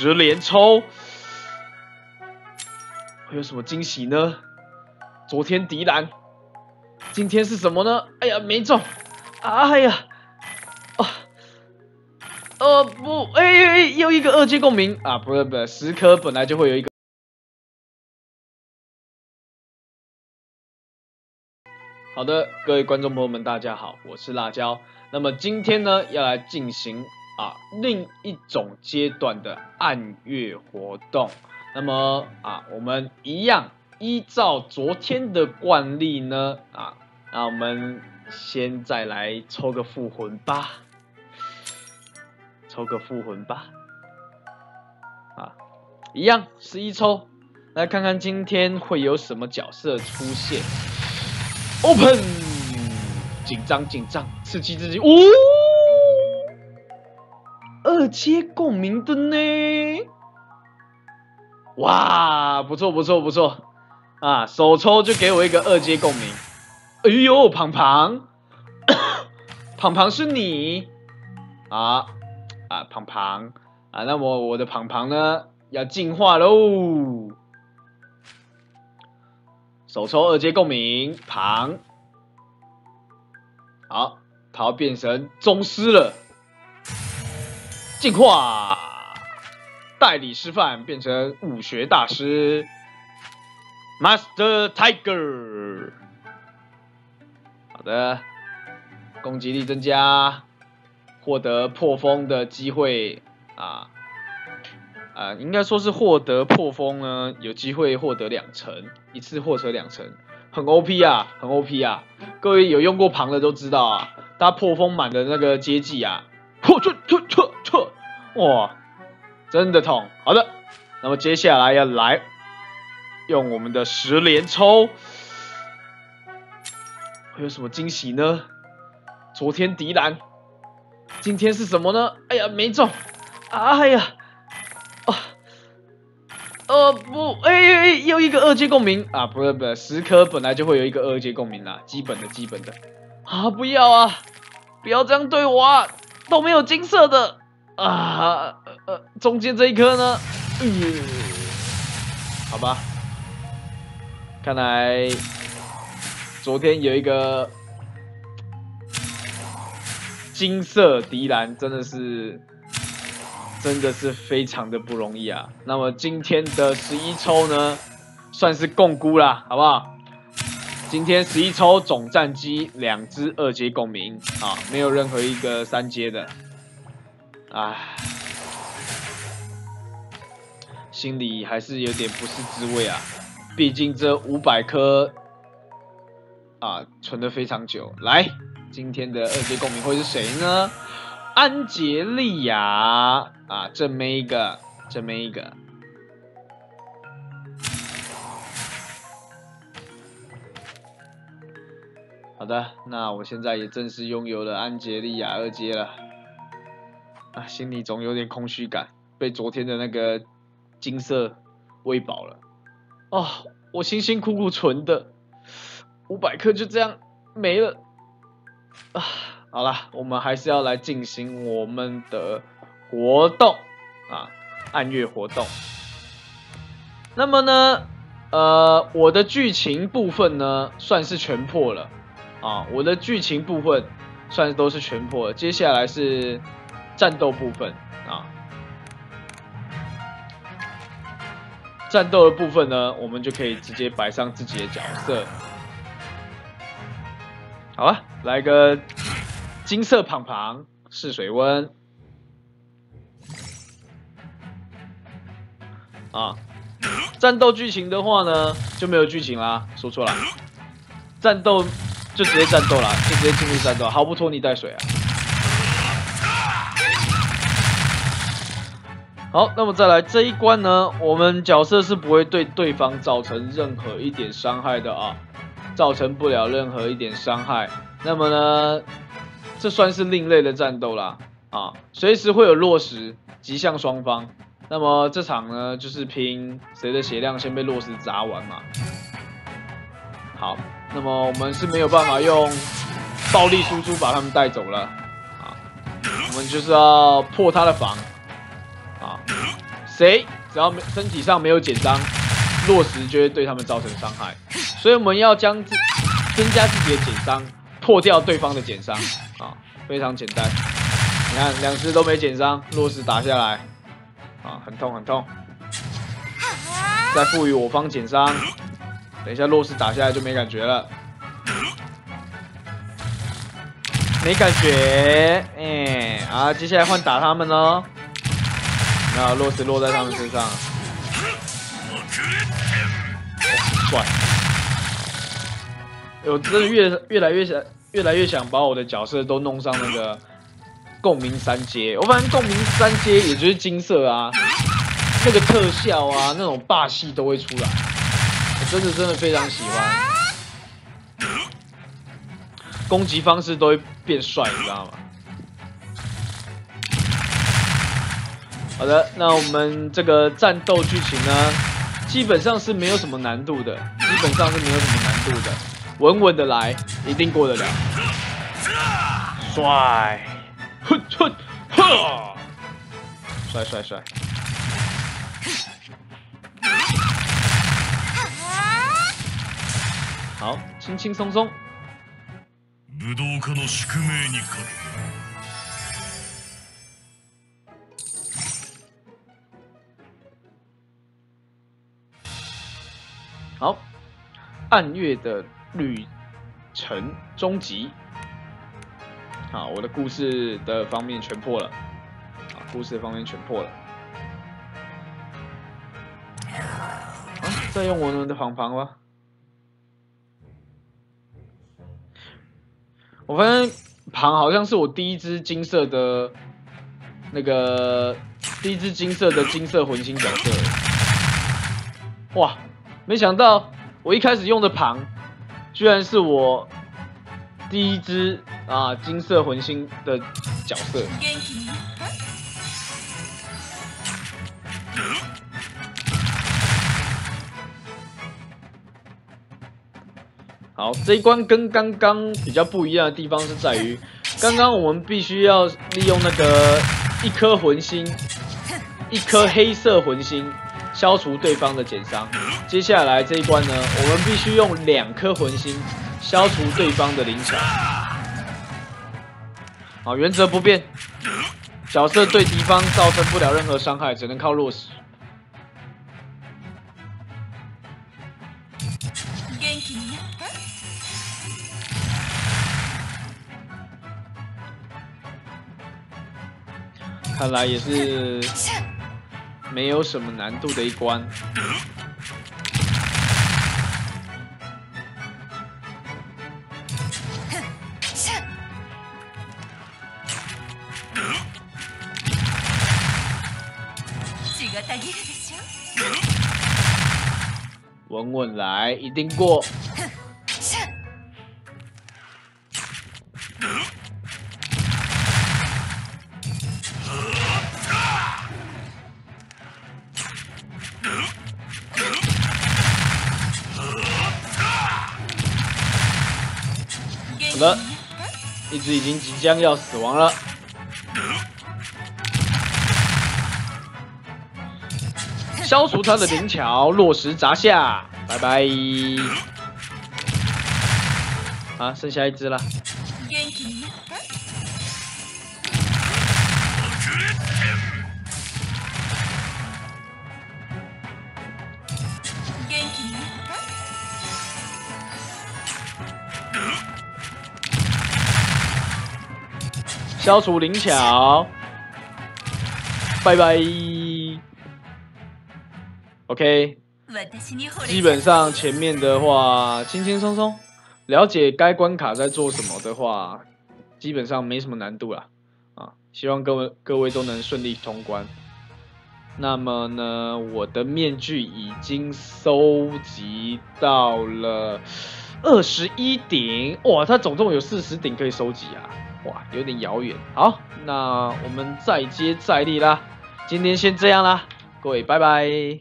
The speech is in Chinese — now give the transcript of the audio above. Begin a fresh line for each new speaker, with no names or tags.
十连抽，会有什么惊喜呢？昨天迪兰，今天是什么呢？哎呀，没中！哎呀，啊，呃不，哎，又一个二阶共鸣啊！不是不是，十颗本来就会有一个。好的，各位观众朋友们，大家好，我是辣椒。那么今天呢，要来进行。啊，另一种阶段的暗月活动。那么啊，我们一样依照昨天的惯例呢，啊，那我们先再来抽个复魂吧，抽个复魂吧。啊，一样十一抽，来看看今天会有什么角色出现。Open，紧张紧张，刺激刺激，呜！二阶共鸣的呢？哇，不错不错不错啊！手抽就给我一个二阶共鸣。哎呦，胖胖，胖胖是你啊啊，胖胖啊！那么我的胖胖呢，要进化喽。手抽二阶共鸣，胖，好，它要变成宗师了。进化，代理师范变成武学大师，Master Tiger。好的，攻击力增加，获得破风的机会啊啊，应该说是获得破风呢，有机会获得两成，一次获得两成，很 OP 啊，很 OP 啊。各位有用过旁的都知道啊，他破风满的那个阶级啊。破错错错错！哇，真的痛。好的，那么接下来要来用我们的十连抽，会有什么惊喜呢？昨天迪兰，今天是什么呢？哎呀，没中！哎呀，啊，呃不，哎，又一个二阶共鸣啊！不是不是，十颗本来就会有一个二阶共鸣啦，基本的基本的。啊，不要啊，不要这样对我啊！都没有金色的啊，呃，中间这一颗呢？嗯，好吧，看来昨天有一个金色迪兰，真的是真的是非常的不容易啊。那么今天的十一抽呢，算是共估啦，好不好？今天十一抽总战机两只二阶共鸣啊，没有任何一个三阶的，唉，心里还是有点不是滋味啊。毕竟这五百颗啊存的非常久。来，今天的二阶共鸣会是谁呢？安杰利亚啊，这么一个，这么一个。好的，那我现在也正式拥有了安杰利亚二阶了，啊，心里总有点空虚感，被昨天的那个金色喂饱了，哦，我辛辛苦苦存的五百克就这样没了，啊，好了，我们还是要来进行我们的活动啊，暗月活动。那么呢，呃，我的剧情部分呢，算是全破了。啊，我的剧情部分算是都是全破了，接下来是战斗部分啊。战斗的部分呢，我们就可以直接摆上自己的角色。好了，来个金色胖胖试水温。啊，战斗剧情的话呢，就没有剧情啦，说错了，战斗。就直接战斗了，就直接进入战斗，毫不拖泥带水啊！好，那么再来这一关呢，我们角色是不会对对方造成任何一点伤害的啊，造成不了任何一点伤害。那么呢，这算是另类的战斗啦啊，随时会有落石击向双方。那么这场呢，就是拼谁的血量先被落石砸完嘛。好。那么我们是没有办法用暴力输出把他们带走了啊！我们就是要破他的防啊，谁只要没身体上没有减伤，落石就会对他们造成伤害。所以我们要将自增加自己的减伤，破掉对方的减伤啊，非常简单。你看两只都没减伤，落石打下来啊，很痛很痛。再赋予我方减伤，等一下落石打下来就没感觉了。没感觉，哎，啊，接下来换打他们喽。那落石落在他们身上，帅！我真的越越来越想，越来越想把我的角色都弄上那个共鸣三阶。我发现共鸣三阶也就是金色啊，那个特效啊，那种霸气都会出来。我真的真的非常喜欢。攻击方式都会变帅，你知道吗？好的，那我们这个战斗剧情呢，基本上是没有什么难度的，基本上是没有什么难度的，稳稳的来，一定过得了。帅，哼哼呵，帅帅帅。好，轻轻松松。武道家の宿命にか 好，暗月的旅程终极。好，我的故事的方面全破了。啊，故事的方面全破了。啊，再用我们的防防吧。我发现庞好像是我第一只金色的，那个第一只金色的金色魂星角色。哇，没想到我一开始用的庞，居然是我第一只啊金色魂星的角色。好，这一关跟刚刚比较不一样的地方是在于，刚刚我们必须要利用那个一颗魂星，一颗黑色魂星消除对方的减伤。接下来这一关呢，我们必须用两颗魂星消除对方的灵巧。好，原则不变，角色对敌方造成不了任何伤害，只能靠落实。看来也是没有什么难度的一关。稳稳来，一定过。好的，一只已经即将要死亡了，消除他的灵巧，落石砸下，拜拜。啊，剩下一只了。消除灵巧，拜拜。OK，基本上前面的话轻轻松松，了解该关卡在做什么的话，基本上没什么难度了啊。希望各位各位都能顺利通关。那么呢，我的面具已经收集到了二十一顶，哇，它总共有四十顶可以收集啊。哇，有点遥远。好，那我们再接再厉啦。今天先这样啦，各位拜拜。